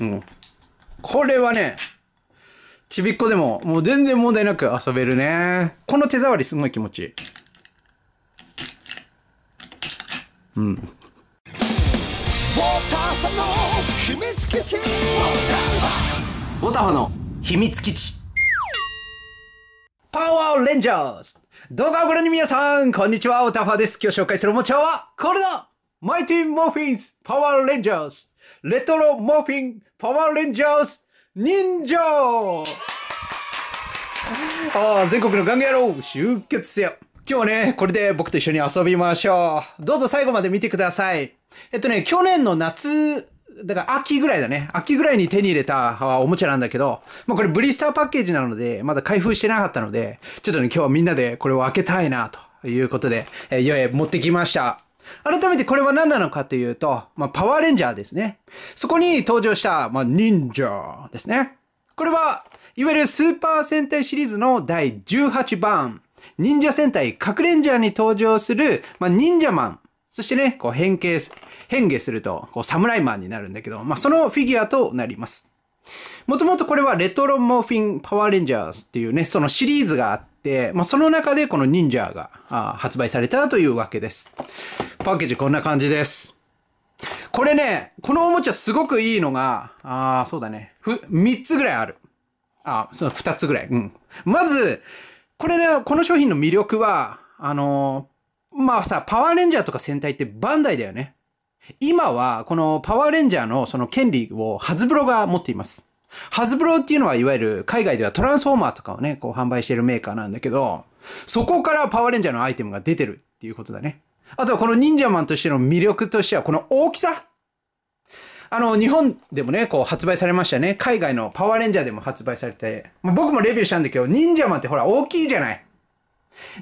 うん。これはね、ちびっこでももう全然問題なく遊べるね。この手触りすごい気持ちいい。うん。ウォーターファの秘密基地ウォーターファの秘密基地。パワーレンジャーズ動画をご覧の皆さん、こんにちは、ウォタファです。今日紹介するおもちゃは、これだMighty Morphin's Power Rangers Retro Morphin Power Rangers Ninjor ああ、全国の玩具野郎集結せよ今日はね、これで僕と一緒に遊びましょう。どうぞ最後まで見てください。えっとね、去年の夏、だから秋ぐらいだね。秋ぐらいに手に入れたおもちゃなんだけど、まあこれブリスターパッケージなので、まだ開封してなかったので、ちょっとね、今日はみんなでこれを開けたいな、ということで、えー、よ持ってきました。改めてこれは何なのかというと、まあパワーレンジャーですね。そこに登場した、まあ忍者ですね。これは、いわゆるスーパー戦隊シリーズの第18番、忍者戦隊核レンジャーに登場する、まあ、忍者マン。そしてね、こう変形す、変化すると、こう、サムライマンになるんだけど、まあ、そのフィギュアとなります。もともとこれはレトロモーフィンパワーレンジャーズっていうね、そのシリーズがあって、まあ、その中でこの忍者が発売されたというわけです。パッケージこんな感じです。これね、このおもちゃすごくいいのが、ああ、そうだね。ふ、3つぐらいある。あ、その2つぐらい。うん。まず、これね、この商品の魅力は、あのーまあさ、パワーレンジャーとか戦隊ってバンダイだよね。今は、このパワーレンジャーのその権利をハズブロが持っています。ハズブロっていうのは、いわゆる海外ではトランスフォーマーとかをね、こう販売してるメーカーなんだけど、そこからパワーレンジャーのアイテムが出てるっていうことだね。あとはこの忍者マンとしての魅力としては、この大きさ。あの、日本でもね、こう発売されましたね。海外のパワーレンジャーでも発売されて、まあ僕もレビューしたんだけど、忍者マンってほら大きいじゃない。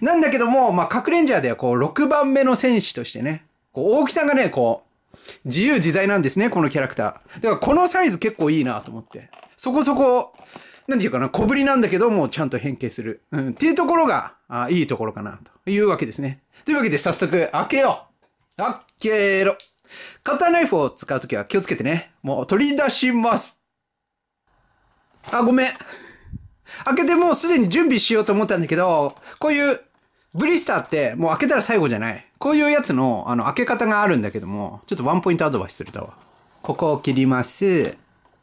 なんだけども、まあ、核レンジャーではこう、6番目の戦士としてね、こう、大きさがね、こう、自由自在なんですね、このキャラクター。だからこのサイズ結構いいなと思って。そこそこ、なんていうかな、小ぶりなんだけども、ちゃんと変形する。うん、っていうところが、あいいところかな、というわけですね。というわけで早速、開けよう開けろカッターナイフを使うときは気をつけてね。もう取り出します。あ、ごめん。開けてもうすでに準備しようと思ったんだけど、こういうブリスターってもう開けたら最後じゃない。こういうやつのあの開け方があるんだけども、ちょっとワンポイントアドバイスすると。ここを切ります。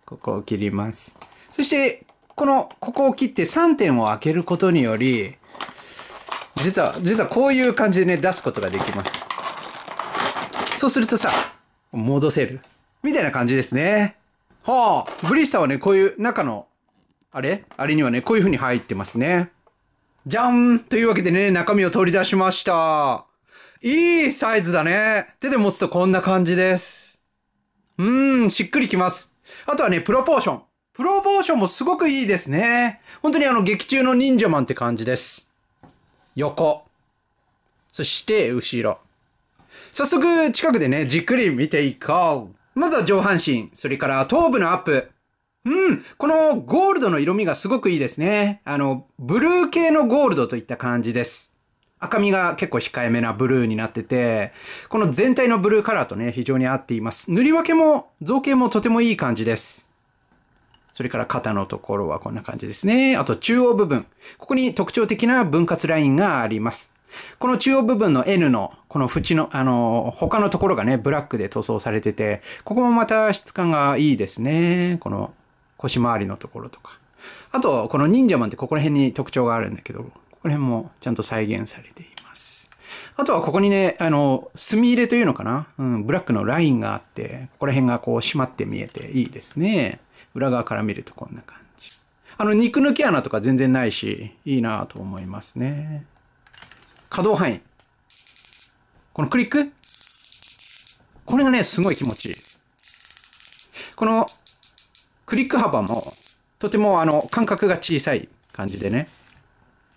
ここを切ります。そして、この、ここを切って3点を開けることにより、実は、実はこういう感じでね、出すことができます。そうするとさ、戻せる。みたいな感じですね。はあ、ブリスターはね、こういう中のあれ？あれにはね、こういう風に入ってますね。じゃんというわけでね、中身を取り出しました。いいサイズだね。手で持つとこんな感じです。うーん、しっくりきます。あとはね、プロポーション。プロポーションもすごくいいですね。本当にあの、劇中の忍者マンって感じです。横。そして、後ろ。早速、近くでね、じっくり見ていこう。まずは上半身、それから頭部のアップ。うん。このゴールドの色味がすごくいいですね。あの、ブルー系のゴールドといった感じです。赤みが結構控えめなブルーになってて、この全体のブルーカラーとね、非常に合っています。塗り分けも、造形もとてもいい感じです。それから肩のところはこんな感じですね。あと中央部分。ここに特徴的な分割ラインがあります。この中央部分の N の、この縁の、あの、他のところがね、ブラックで塗装されてて、ここもまた質感がいいですね。この腰回りのところとか。あと、この忍者マンってここら辺に特徴があるんだけど、ここら辺もちゃんと再現されています。あとはここにね、あの、墨入れというのかな？うん、ブラックのラインがあって、ここら辺がこう締まって見えていいですね。裏側から見るとこんな感じ。あの、肉抜き穴とか全然ないし、いいなと思いますね。可動範囲。このクリックこれがね、すごい気持ちいい。このクリック幅もとてもあの間隔が小さい感じでね。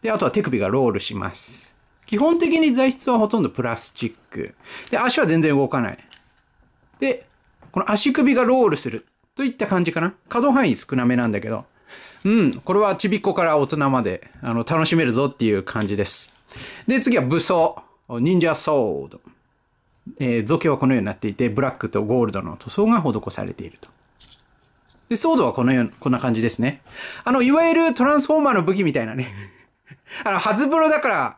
で、あとは手首がロールします。基本的に材質はほとんどプラスチック。で、足は全然動かない。で、この足首がロールするといった感じかな。可動範囲少なめなんだけど。うん、これはちびっこから大人まであの楽しめるぞっていう感じです。で、次は武装。忍者ソード。えー造形はこのようになっていて、ブラックとゴールドの塗装が施されていると。で、ソードはこのようこんな感じですね。あの、いわゆるトランスフォーマーの武器みたいなね。あの、ハズブロだから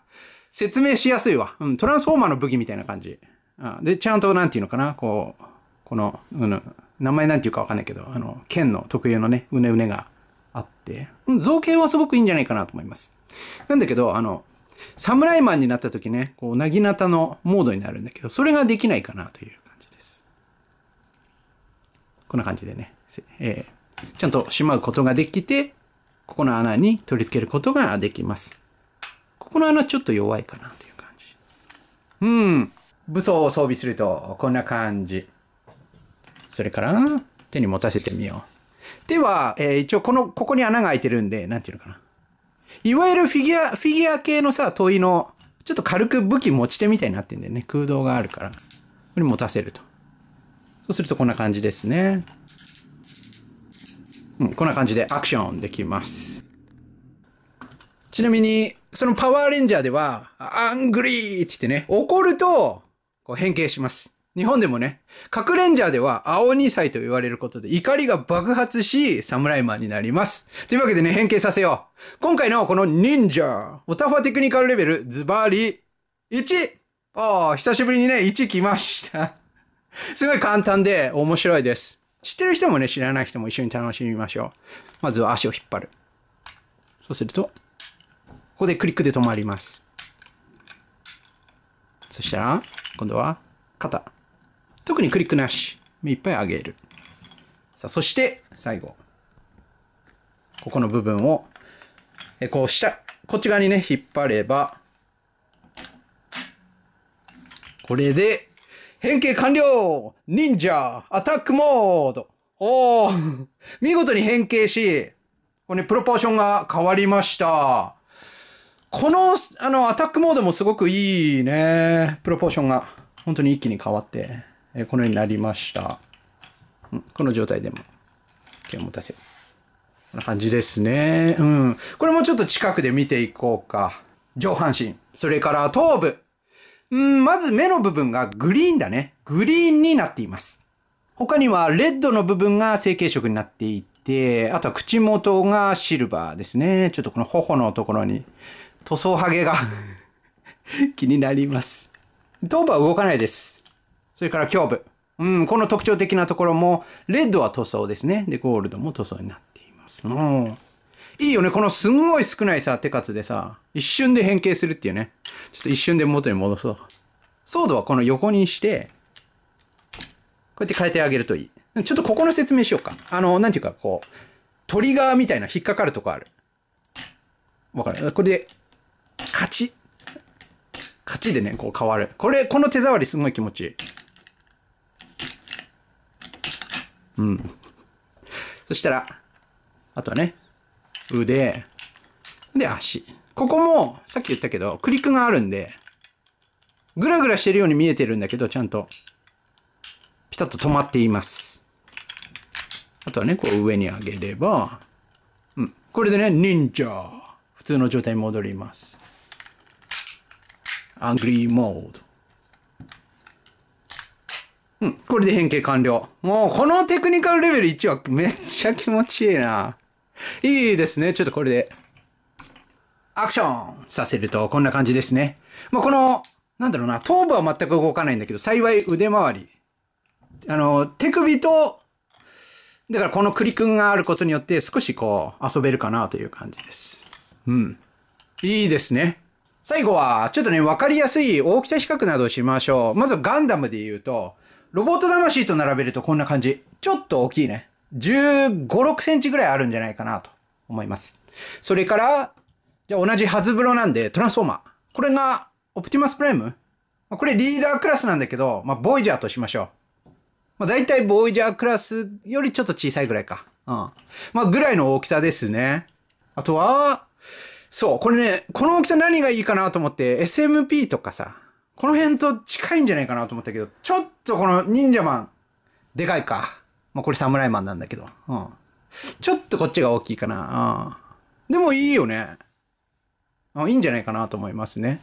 説明しやすいわ。うん、トランスフォーマーの武器みたいな感じ。うん、で、ちゃんとなんていうのかな、こう、この、うん、名前なんていうかわかんないけど、あの、剣の特有のね、うねうねがあって、造形はすごくいいんじゃないかなと思います。なんだけど、あの、サムライマンになった時ね、こう、なぎなたのモードになるんだけど、それができないかなという感じです。こんな感じでね、えーちゃんとしまうことができて、ここの穴に取り付けることができます。ここの穴ちょっと弱いかなという感じ。うん。武装を装備すると、こんな感じ。それから、手に持たせてみよう。では、えー一応この、ここに穴が開いてるんで、なんていうのかな。いわゆるフィギュア、フィギュア系のさ、問いの、ちょっと軽く武器持ち手みたいになってんだよね。空洞があるから。これ持たせると。そうするとこんな感じですね。うん、こんな感じでアクションできます。ちなみに、そのパワーレンジャーでは、アングリーって言ってね、怒ると、こう変形します。日本でもね、核レンジャーでは青2歳と言われることで怒りが爆発し、サムライマンになります。というわけでね、変形させよう。今回のこの忍者、オタファテクニカルレベル、ズバリ、1! ああ、久しぶりにね、1来ました。すごい簡単で面白いです。知ってる人もね、知らない人も一緒に楽しみましょう。まずは足を引っ張る。そうすると、ここでクリックで止まります。そしたら、今度は肩。特にクリックなし。目いっぱい上げる。さあ、そして、最後。ここの部分を、えこう下、こっち側にね、引っ張れば、これで、変形完了忍者アタックモードおお 見事に変形し、これね、プロポーションが変わりました。この、あの、アタックモードもすごくいいね。プロポーションが。本当に一気に変わって、えこのようになりました。この状態でも、手を持たせ。こんな感じですね。うん。これもちょっと近くで見ていこうか。上半身。それから頭部。うん、まず目の部分がグリーンだね。グリーンになっています。他にはレッドの部分が成型色になっていて、あとは口元がシルバーですね。ちょっとこの頬のところに塗装ハゲが 気になります。頭部は動かないです。それから胸部。うん、この特徴的なところも、レッドは塗装ですね。で、ゴールドも塗装になっています。うん。いいよね。このすんごい少ないさ、手数でさ、一瞬で変形するっていうね。ちょっと一瞬で元に戻そう。ソードはこの横にして、こうやって変えてあげるといい。ちょっとここの説明しようか。あの、なんていうか、こう、トリガーみたいな引っかかるとこある。わかる？これで、カチッ。カチでね、こう変わる。これ、この手触りすごい気持ちいい。うん。そしたら、あとはね、腕、で足。ここも、さっき言ったけど、クリックがあるんで、ぐらぐらしてるように見えてるんだけど、ちゃんと、ピタッと止まっています。あとはね、こう上に上げれば、うん。これでね、忍者。普通の状態に戻ります。アングリーモード。うん。これで変形完了。もう、このテクニカルレベル1はめっちゃ気持ちいいな。いいですね。ちょっとこれで、アクションさせるとこんな感じですね。まあ、この、なんだろうな、頭部は全く動かないんだけど、幸い腕回り。あの、手首と、だからこのクリックがあることによって少しこう遊べるかなという感じです。うん。いいですね。最後は、ちょっとね、わかりやすい大きさ比較などをしましょう。まずガンダムで言うと、ロボット魂と並べるとこんな感じ。ちょっと大きいね。15、6センチぐらいあるんじゃないかなと思います。それから、じゃあ同じハズブロなんで、トランスフォーマー。これが、オプティマスプライムこれリーダークラスなんだけど、まあ、ボイジャーとしましょう。まあ、大体ボイジャークラスよりちょっと小さいぐらいか。うん。まあ、ぐらいの大きさですね。あとは、そう、これね、この大きさ何がいいかなと思って、SMP とかさ、この辺と近いんじゃないかなと思ったけど、ちょっとこの忍者マン、でかいか。まあ、これサムライマンなんだけど。うん。ちょっとこっちが大きいかな。うん。でもいいよね。あいいんじゃないかなと思いますね。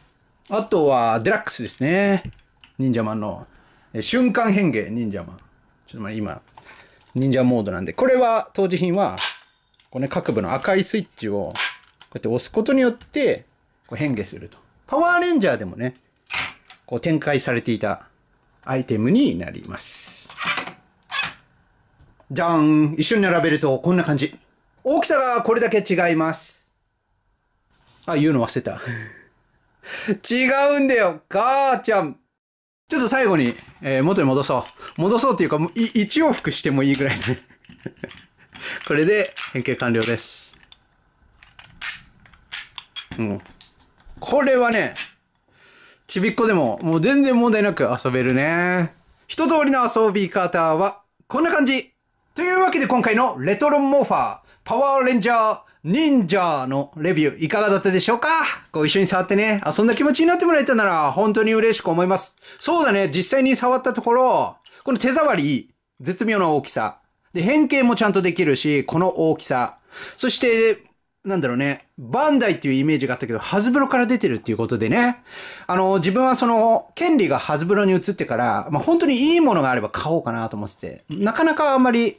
あとは、デラックスですね。忍者マンの、え瞬間変形忍者マン。ちょっと待って、今、忍者モードなんで、これは、当時品は、この、各部の赤いスイッチを、こうやって押すことによって、こう変化すると。パワーレンジャーでもね、こう展開されていたアイテムになります。じゃん一緒に並べるとこんな感じ。大きさがこれだけ違います。あ、言うの忘れた。違うんだよ母ちゃんちょっと最後に、えー元に戻そう。戻そうっていうか、い一往復してもいいぐらいね。これで変形完了です。うん。これはね、ちびっこでももう全然問題なく遊べるね。一通りの遊び方はこんな感じ。というわけで今回のレトロモーファーパワーレンジャー忍者のレビューいかがだったでしょうか？こう一緒に触ってね、遊んだ気持ちになってもらえたなら本当に嬉しく思います。そうだね、実際に触ったところ、この手触り、絶妙な大きさ。で、変形もちゃんとできるし、この大きさ。そして、なんだろうね、バンダイっていうイメージがあったけど、ハズブロから出てるっていうことでね、あの、自分はその、権利がハズブロに移ってから、まあ本当にいいものがあれば買おうかなと思ってて、なかなかあんまり、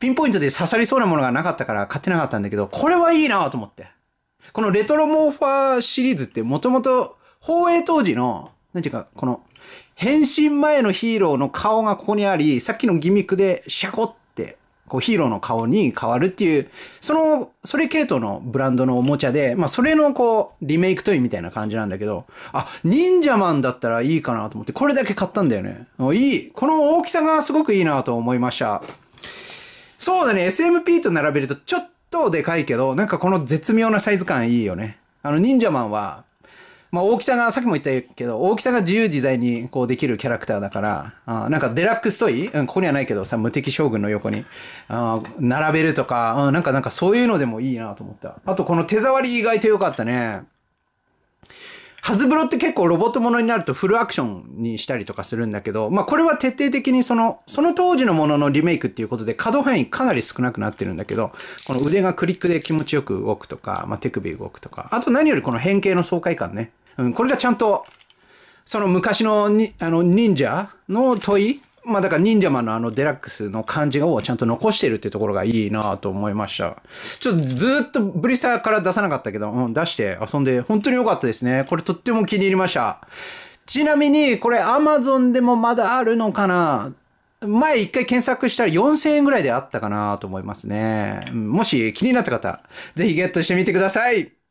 ピンポイントで刺さりそうなものがなかったから買ってなかったんだけど、これはいいなと思って。このレトロモーファーシリーズってもともと放映当時の、なんていうか、この変身前のヒーローの顔がここにあり、さっきのギミックでシャコっ、こうヒーローの顔に変わるっていう、その、それ系統のブランドのおもちゃで、まあそれのこう、リメイクトイみたいな感じなんだけど、あ、忍者マンだったらいいかなと思って、これだけ買ったんだよね。あいい。この大きさがすごくいいなと思いました。そうだね、SMP と並べるとちょっとでかいけど、なんかこの絶妙なサイズ感いいよね。あの、忍者マンは、まあ大きさが、さっきも言ったけど、大きさが自由自在にこうできるキャラクターだから、あなんかデラックストイうん、ここにはないけどさ、無敵将軍の横に、あ並べるとか、うん、なんかなんかそういうのでもいいなと思った。あとこの手触り意外と良かったね。ハズブロって結構ロボットものになるとフルアクションにしたりとかするんだけど、まあこれは徹底的にその、その当時のもののリメイクっていうことで可動範囲かなり少なくなってるんだけど、この腕がクリックで気持ちよく動くとか、まあ手首動くとか、あと何よりこの変形の爽快感ね。うん、これがちゃんと、その昔のに、あの、忍者の問いまあだから忍者マンのあのデラックスの感じをちゃんと残してるっていうところがいいなと思いました。ちょっとずっとブリサーから出さなかったけど、うん、出して遊んで本当に良かったですね。これとっても気に入りました。ちなみにこれ Amazon でもまだあるのかな前一回検索したら4000円ぐらいであったかなと思いますね。もし気になった方、ぜひゲットしてみてください。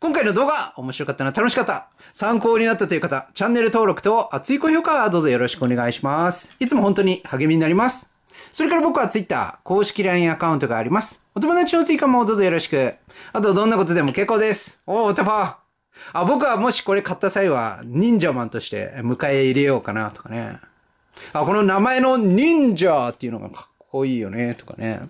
今回の動画、面白かったな、楽しかった、参考になったという方、チャンネル登録と熱い高評価、どうぞよろしくお願いします。いつも本当に励みになります。それから僕は Twitter、公式 LINE アカウントがあります。お友達の追加もどうぞよろしく。あと、どんなことでも結構です。おー、タファー。あ、僕はもしこれ買った際は、忍者マンとして迎え入れようかなとかね。あ、この名前の忍者っていうのがかっこいいよね、とかね。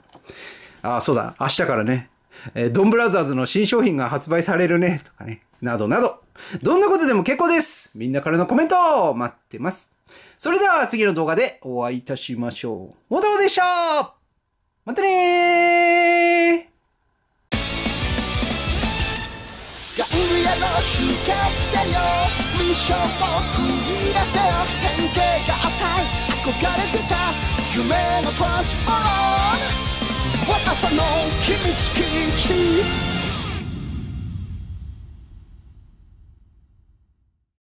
あ、そうだ、明日からね、えードンブラザーズの新商品が発売されるね、とかね。などなど。どんなことでも結構です。みんなからのコメントを待ってます。それでは次の動画でお会いいたしましょう。もともでしたまたねーガンリアの集結せよミッションを繰り出せよ変形が赤い憧れてた夢のトランスフォーム私の秘密基地